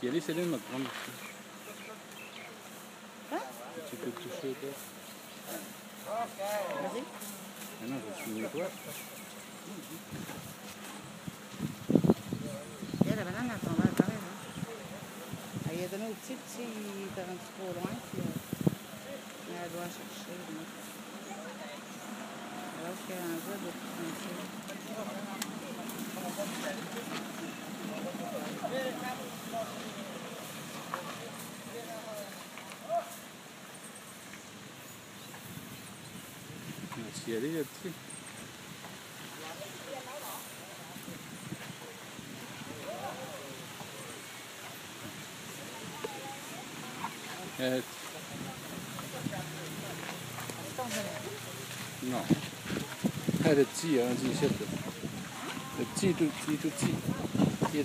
Il y a les Céline, ma grande. Hein Tu peux toucher, toi. Vas-y. Ah non, je suis toi. Il y a la banane à tomber pareil. Hein. Elle a donné au petit, petit, il était rendu trop loin. Puis, euh, elle doit chercher. Alors qu'elle elle sentir. Merci, allez, le petit. Euh, non. Ah, le petit, il a rendu ici. là. Le petit est tout petit, tout petit. Il est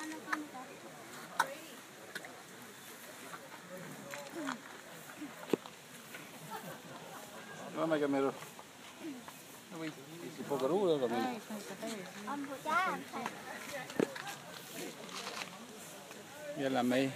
Det var mycket mer... può paura da me. Yalla mai.